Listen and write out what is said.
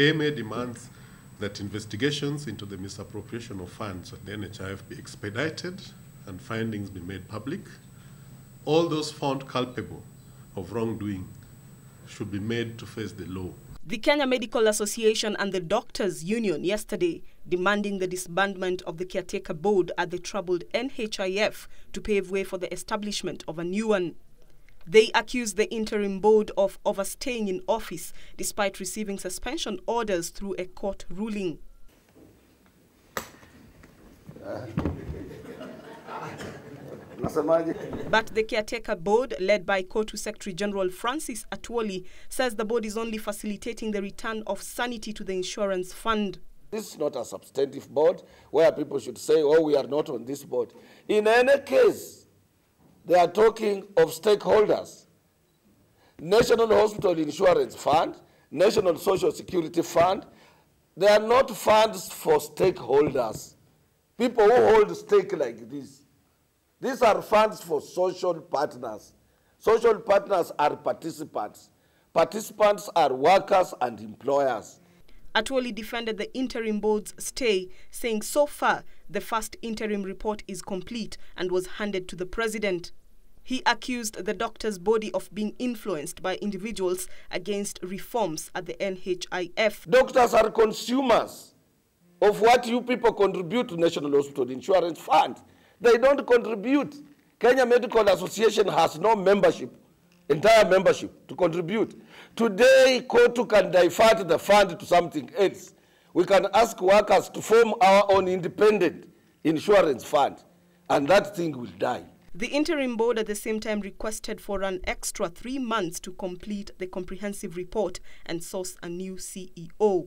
KMA demands that investigations into the misappropriation of funds at the NHIF be expedited and findings be made public. All those found culpable of wrongdoing should be made to face the law. The Kenya Medical Association and the Doctors Union yesterday demanding the disbandment of the caretaker board at the troubled NHIF to pave way for the establishment of a new one. They accused the interim board of overstaying in office despite receiving suspension orders through a court ruling. But the caretaker board, led by COTU Secretary General Francis Atwoli, says the board is only facilitating the return of sanity to the insurance fund. This is not a substantive board where people should say, oh, we are not on this board. In any case, they are talking of stakeholders. National Hospital Insurance Fund, National Social Security Fund, they are not funds for stakeholders. People who hold stake like this. These are funds for social partners. Social partners are participants. Participants are workers and employers. Atwoli defended the interim board's stay, saying so far the first interim report is complete and was handed to the president. He accused the doctor's body of being influenced by individuals against reforms at the NHIF. Doctors are consumers of what you people contribute to National Hospital Insurance Fund. They don't contribute. Kenya Medical Association has no membership, entire membership to contribute. Today, COTU can divert the fund to something else. We can ask workers to form our own independent insurance fund, and that thing will die. The interim board at the same time requested for an extra three months to complete the comprehensive report and source a new CEO.